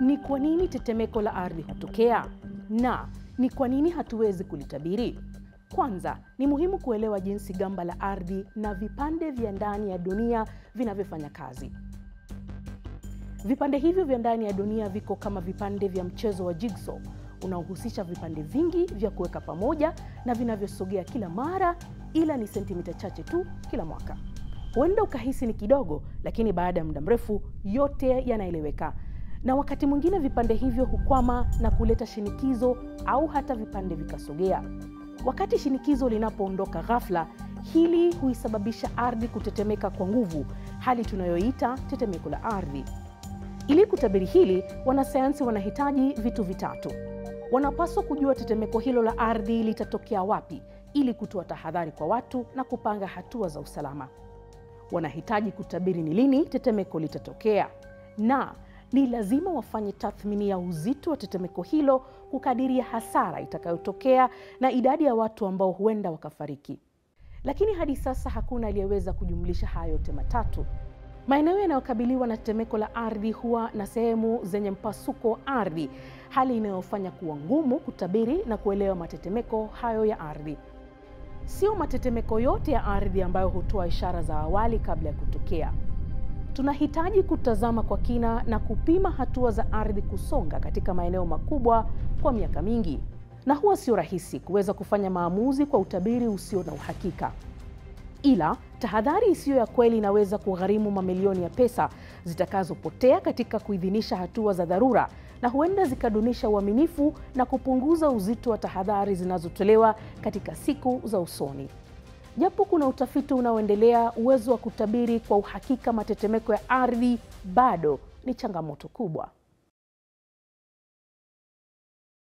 Ni kwa nini tetemeko la ardhi hutokea na ni kwa nini hatuwezi kulitabiri? Kwanza, ni muhimu kuelewa jinsi gamba la ardhi na vipande vya ndani ya dunia vinavyofanya kazi. Vipande hivyo vya ndani ya dunia viko kama vipande vya mchezo wa jigsaw unaohusisha vipande vingi vya kuweka pamoja na vinavyosogea kila mara, ila ni sentimita chache tu kila mwaka. Huenda ukahisi ni kidogo, lakini baada ya muda mrefu yote yanaeleweka, na wakati mwingine vipande hivyo hukwama na kuleta shinikizo au hata vipande vikasogea. Wakati shinikizo linapoondoka ghafla, hili huisababisha ardhi kutetemeka kwa nguvu, hali tunayoita tetemeko la ardhi. Ili kutabiri hili, wanasayansi wanahitaji vitu vitatu. Wanapaswa kujua tetemeko hilo la ardhi litatokea wapi, ili kutoa tahadhari kwa watu na kupanga hatua za usalama. Wanahitaji kutabiri ni lini tetemeko litatokea, na ni lazima wafanye tathmini ya uzito wa tetemeko hilo, kukadiria hasara itakayotokea na idadi ya watu ambao huenda wakafariki. Lakini hadi sasa hakuna aliyeweza kujumlisha haya yote matatu. Maeneo yanayokabiliwa na tetemeko la ardhi huwa na sehemu zenye mpasuko wa ardhi, hali inayofanya kuwa ngumu kutabiri na kuelewa matetemeko hayo ya ardhi. Sio matetemeko yote ya ardhi ambayo hutoa ishara za awali kabla ya kutokea. Tunahitaji kutazama kwa kina na kupima hatua za ardhi kusonga katika maeneo makubwa kwa miaka mingi, na huwa sio rahisi kuweza kufanya maamuzi kwa utabiri usio na uhakika. Ila tahadhari isiyo ya kweli inaweza kugharimu mamilioni ya pesa zitakazopotea katika kuidhinisha hatua za dharura, na huenda zikadunisha uaminifu na kupunguza uzito wa tahadhari zinazotolewa katika siku za usoni. Japo kuna utafiti unaoendelea, uwezo wa kutabiri kwa uhakika matetemeko ya ardhi bado ni changamoto kubwa.